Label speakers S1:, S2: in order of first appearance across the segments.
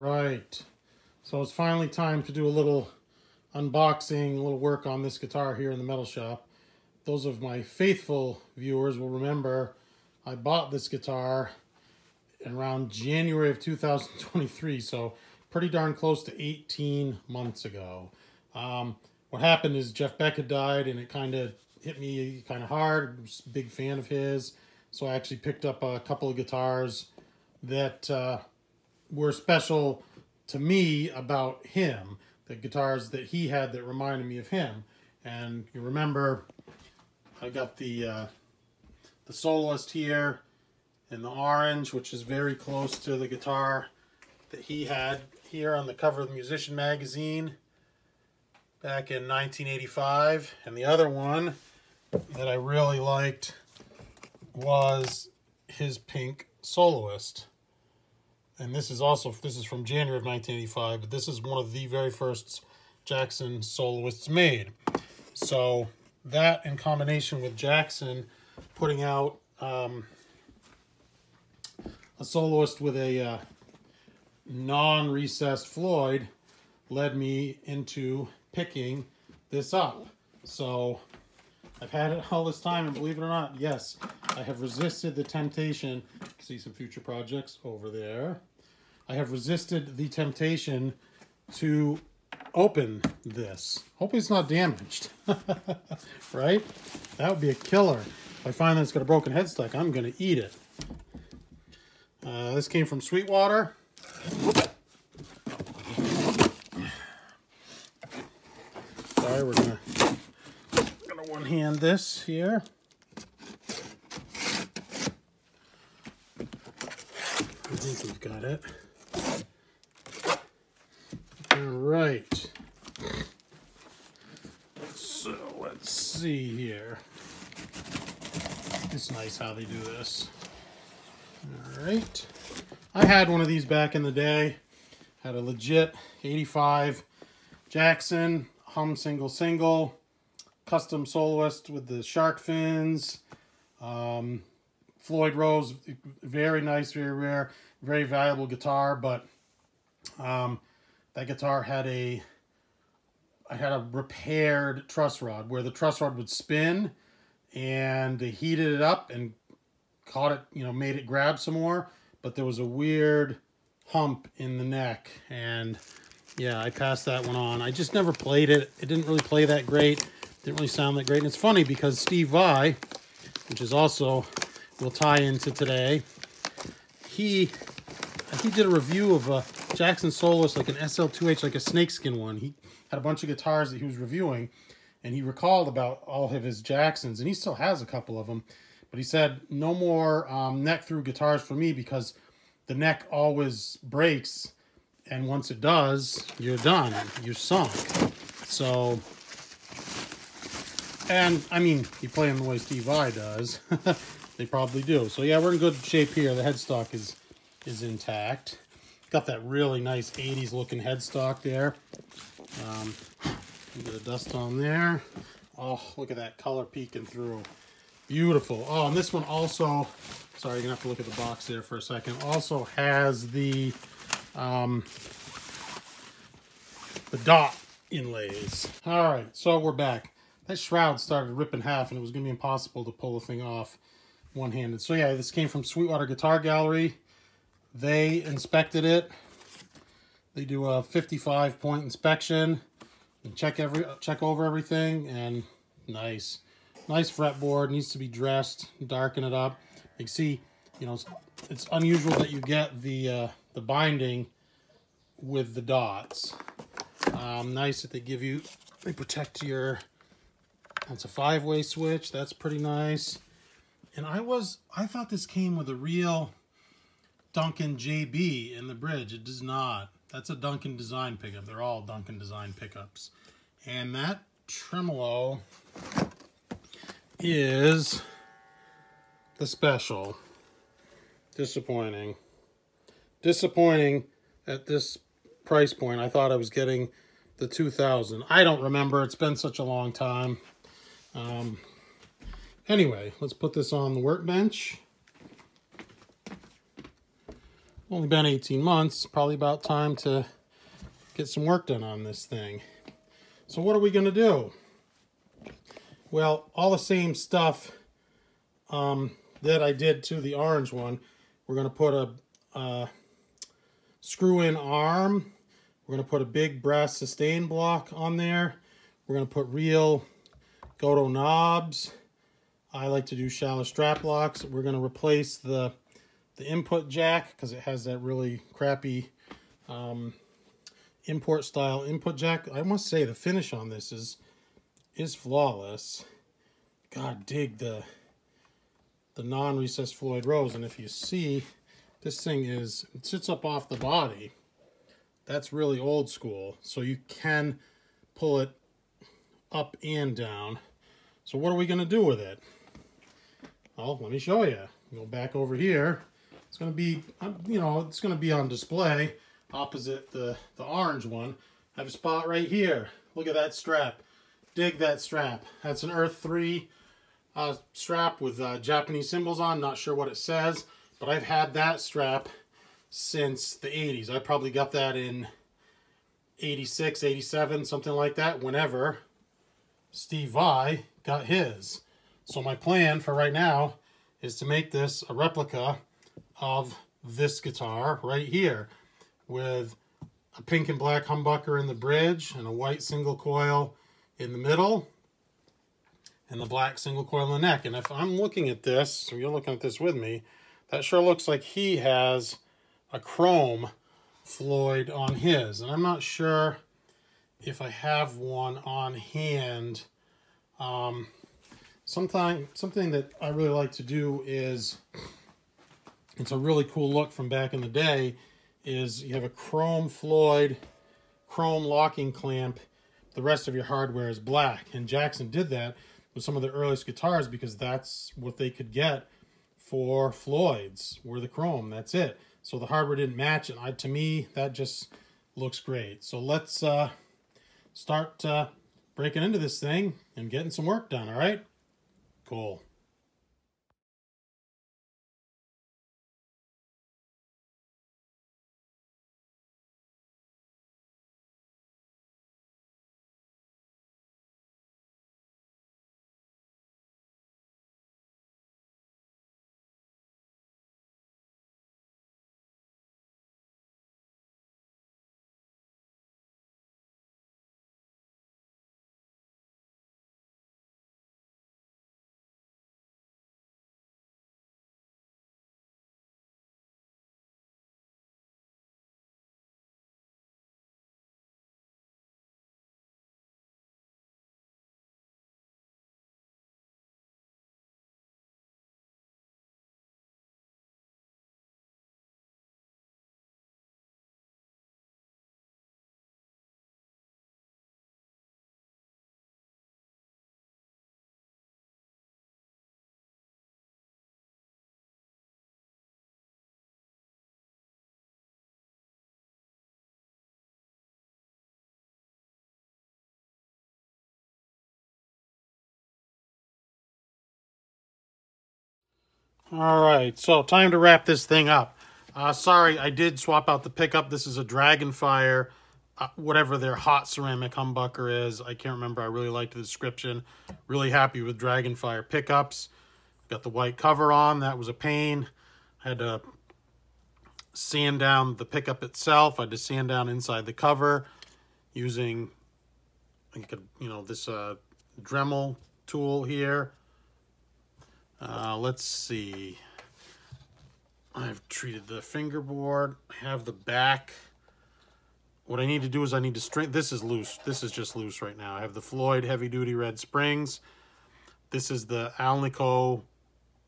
S1: Right. So it's finally time to do a little unboxing, a little work on this guitar here in the metal shop. Those of my faithful viewers will remember I bought this guitar around January of 2023, so pretty darn close to 18 months ago. Um, what happened is Jeff Beck had died and it kind of hit me kind of hard. I was a big fan of his. So I actually picked up a couple of guitars that uh, were special to me about him, the guitars that he had that reminded me of him. And you remember, I got the uh, the soloist here in the orange, which is very close to the guitar that he had here on the cover of the Musician magazine back in 1985. And the other one that I really liked was his pink soloist and this is also this is from January of 1985, but this is one of the very first Jackson soloists made. So that in combination with Jackson putting out um, a soloist with a uh, non-recessed Floyd led me into picking this up. So I've had it all this time, and believe it or not, yes, I have resisted the temptation. See some future projects over there. I have resisted the temptation to open this. Hope it's not damaged, right? That would be a killer. If I find that it's got a broken headstock, I'm going to eat it. Uh, this came from Sweetwater. Sorry, we're gonna gonna one hand this here. I think we've got it. All right. So let's see here. It's nice how they do this. All right. I had one of these back in the day. Had a legit 85 Jackson hum single single custom soloist with the shark fins. Um, Floyd Rose, very nice, very rare, very valuable guitar, but um, that guitar had a I had a repaired truss rod where the truss rod would spin and they heated it up and caught it, you know, made it grab some more, but there was a weird hump in the neck and yeah, I passed that one on. I just never played it. It didn't really play that great. Didn't really sound that great. And it's funny because Steve Vai, which is also will tie into today, he he did a review of a Jackson Soloist, like an SL2H, like a snakeskin one. He had a bunch of guitars that he was reviewing, and he recalled about all of his Jacksons, and he still has a couple of them. But he said, no more um, neck through guitars for me because the neck always breaks, and once it does, you're done. You're sunk. So, and I mean, you play them the way Steve Vai does. they probably do. So yeah, we're in good shape here. The headstock is is intact. Got that really nice 80s looking headstock there. Um, a bit of dust on there. Oh, look at that color peeking through. Beautiful. Oh, and this one also, sorry, you're gonna have to look at the box there for a second, also has the, um, the dot inlays. All right, so we're back. That shroud started ripping half and it was gonna be impossible to pull the thing off one-handed. So yeah, this came from Sweetwater Guitar Gallery. They inspected it. They do a 55 point inspection and check every check over everything and nice. Nice fretboard, needs to be dressed, darken it up. You see, you know, it's, it's unusual that you get the uh, the binding with the dots. Um, nice that they give you, they protect your, that's a five-way switch. That's pretty nice. And I was, I thought this came with a real Duncan JB in the bridge. It does not. That's a Duncan design pickup. They're all Duncan design pickups. And that tremolo is the special. Disappointing. Disappointing at this price point. I thought I was getting the 2000. I don't remember. It's been such a long time. Um, anyway, let's put this on the workbench. Only been 18 months, probably about time to get some work done on this thing. So what are we going to do? Well, all the same stuff um, that I did to the orange one. We're going to put a, a screw-in arm. We're going to put a big brass sustain block on there. We're going to put real Gotoh knobs. I like to do shallow strap locks. We're going to replace the the input jack because it has that really crappy um, import style input jack. I must say the finish on this is is flawless. God, dig the the non-recessed Floyd Rose. And if you see, this thing is, it sits up off the body. That's really old school. So you can pull it up and down. So what are we going to do with it? Well, let me show you. Go back over here. It's going to be, um, you know, it's going to be on display opposite the, the orange one. I have a spot right here. Look at that strap. Dig that strap. That's an Earth 3 uh, strap with uh, Japanese symbols on. Not sure what it says, but I've had that strap since the 80s. I probably got that in 86, 87, something like that, whenever Steve Vai got his. So my plan for right now is to make this a replica of this guitar right here with a pink and black humbucker in the bridge and a white single coil in the middle and the black single coil in the neck. And if I'm looking at this, you're looking at this with me, that sure looks like he has a chrome Floyd on his. And I'm not sure if I have one on hand. Um, sometime, something that I really like to do is, it's a really cool look from back in the day, is you have a chrome Floyd, chrome locking clamp, the rest of your hardware is black. And Jackson did that with some of the earliest guitars because that's what they could get for Floyd's were the chrome. That's it. So the hardware didn't match, and I, to me, that just looks great. So let's uh, start uh, breaking into this thing and getting some work done, all right? Cool. All right, so time to wrap this thing up. Uh, sorry, I did swap out the pickup. This is a Dragonfire, uh, whatever their hot ceramic humbucker is. I can't remember. I really liked the description. Really happy with Dragonfire pickups. Got the white cover on. That was a pain. I had to sand down the pickup itself. I had to sand down inside the cover using, you know, this uh, Dremel tool here. Uh, let's see. I've treated the fingerboard. I have the back. What I need to do is I need to straighten. This is loose. This is just loose right now. I have the Floyd heavy duty red springs. This is the Alnico,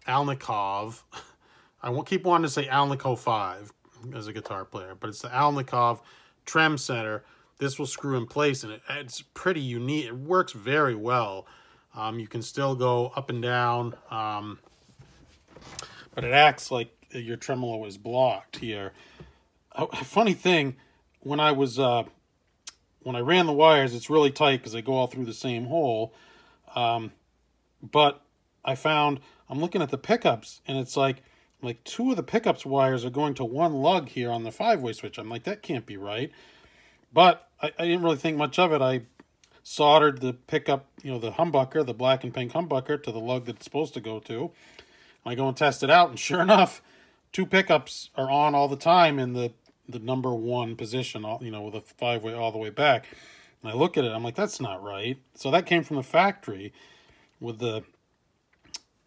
S1: Alnikov. I won't keep wanting to say Alnico 5 as a guitar player, but it's the Alnikov trem center. This will screw in place and it, it's pretty unique. It works very well. Um, you can still go up and down, um, but it acts like your tremolo is blocked here. A funny thing, when I was uh, when I ran the wires, it's really tight because they go all through the same hole. Um, but I found I'm looking at the pickups, and it's like like two of the pickups wires are going to one lug here on the five-way switch. I'm like, that can't be right. But I, I didn't really think much of it. I soldered the pickup, you know, the humbucker, the black and pink humbucker to the lug that it's supposed to go to. I go and test it out, and sure enough, two pickups are on all the time in the the number one position, all you know, with a five way all the way back. And I look at it, I'm like, that's not right. So that came from the factory with the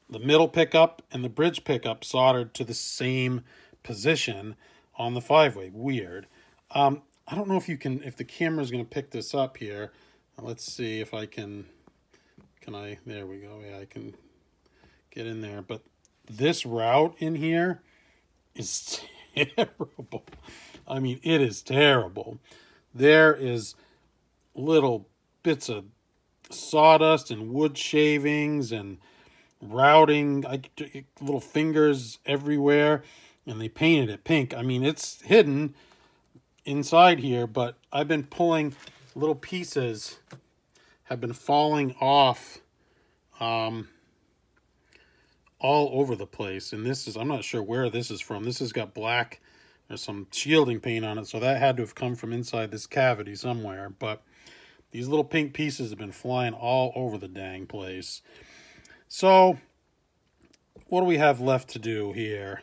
S1: the middle pickup and the bridge pickup soldered to the same position on the five way. Weird. Um, I don't know if you can, if the camera is going to pick this up here. Let's see if I can, can I, there we go. Yeah, I can get in there. But this route in here is terrible. I mean, it is terrible. There is little bits of sawdust and wood shavings and routing, I, little fingers everywhere, and they painted it pink. I mean, it's hidden inside here, but I've been pulling little pieces have been falling off um, all over the place. And this is, I'm not sure where this is from. This has got black, there's some shielding paint on it. So that had to have come from inside this cavity somewhere. But these little pink pieces have been flying all over the dang place. So what do we have left to do here?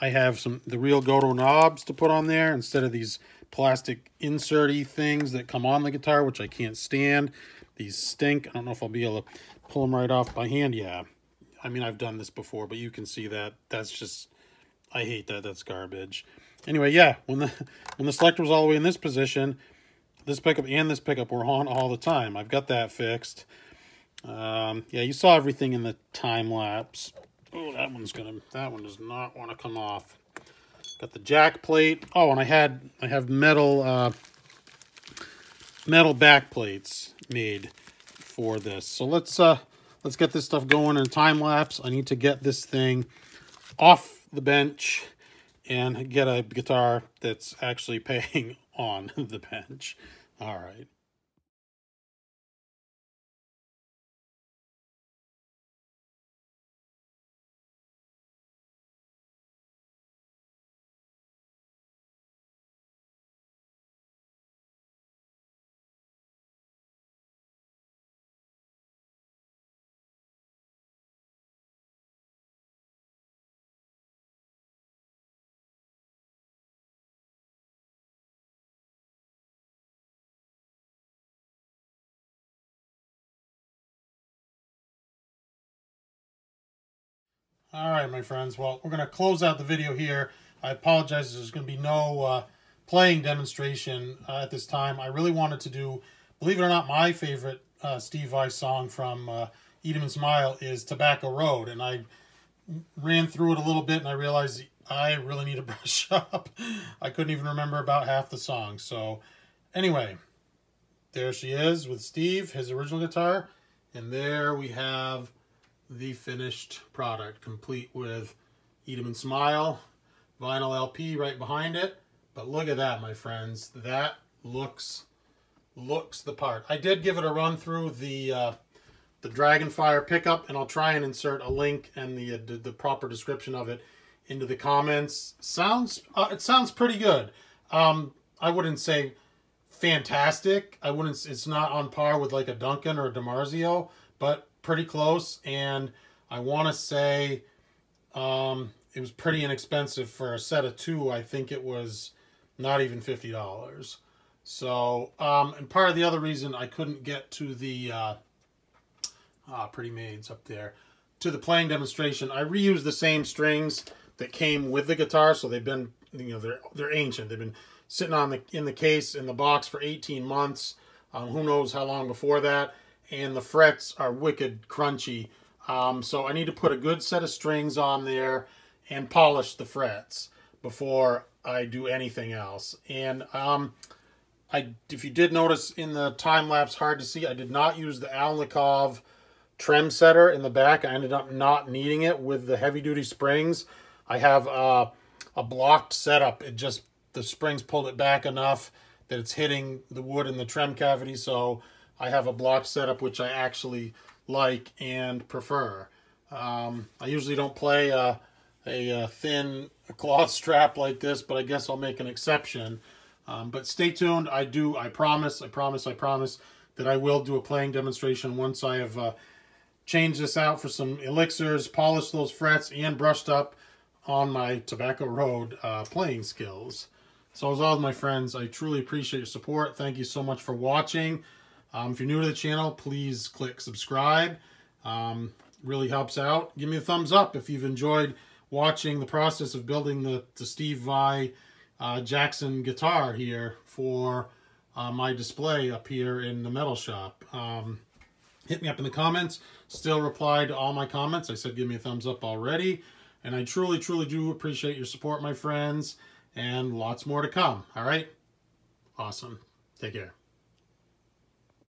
S1: I have some the real Gotoh knobs to put on there instead of these plastic inserty things that come on the guitar, which I can't stand. These stink. I don't know if I'll be able to pull them right off by hand. Yeah, I mean, I've done this before, but you can see that. That's just, I hate that. That's garbage. Anyway, yeah, when the when the selector was all the way in this position, this pickup and this pickup were on all the time. I've got that fixed. Um, yeah, you saw everything in the time lapse. Oh, that one's gonna, that one does not want to come off. Got the jack plate. Oh, and I had, I have metal, uh, metal back plates made for this. So let's, uh, let's get this stuff going in time lapse. I need to get this thing off the bench and get a guitar that's actually paying on the bench. All right. All right, my friends. Well, we're going to close out the video here. I apologize. There's going to be no uh, playing demonstration uh, at this time. I really wanted to do, believe it or not, my favorite uh, Steve Vai song from uh, Eat 'em and Smile is Tobacco Road. And I ran through it a little bit and I realized I really need to brush up. I couldn't even remember about half the song. So anyway, there she is with Steve, his original guitar. And there we have the finished product, complete with Eat 'em and Smile, vinyl LP right behind it. But look at that, my friends. That looks looks the part. I did give it a run through the uh, the Dragonfire pickup, and I'll try and insert a link and the uh, the, proper description of it into the comments. Sounds uh, it sounds pretty good. Um, I wouldn't say fantastic. I wouldn't. It's not on par with like a Duncan or a DiMarzio, but pretty close, and I want to say um, it was pretty inexpensive for a set of two. I think it was not even fifty dollars. So, um, and part of the other reason I couldn't get to the uh, ah, pretty maids up there to the playing demonstration, I reused the same strings that came with the guitar, so they've been you know they're they're ancient. They've been sitting on the in the case in the box for 18 months. Um, who knows how long before that? and the frets are wicked crunchy. Um, so I need to put a good set of strings on there and polish the frets before I do anything else. And um, I, if you did notice in the time lapse, hard to see, I did not use the Alnikov trem setter in the back. I ended up not needing it with the heavy duty springs. I have uh, a blocked setup. It just, the springs pulled it back enough that it's hitting the wood in the trem cavity. So I have a block setup which I actually like and prefer. Um, I usually don't play a, a uh, thin cloth strap like this, but I guess I'll make an exception. Um, but stay tuned. I do, I promise, I promise, I promise that I will do a playing demonstration once I have uh, changed this out for some elixirs, polished those frets, and brushed up on my Tobacco Road uh, playing skills. So as always, my friends, I truly appreciate your support. Thank you so much for watching. Um, if you're new to the channel, please click subscribe. Um, really helps out. Give me a thumbs up if you've enjoyed watching the process of building the, the Steve Vai uh, Jackson guitar here for uh, my display up here in the metal shop. Um, hit me up in the comments. Still reply to all my comments. I said give me a thumbs up already. And I truly, truly do appreciate your support, my friends. And lots more to come. All right? Awesome. Take care.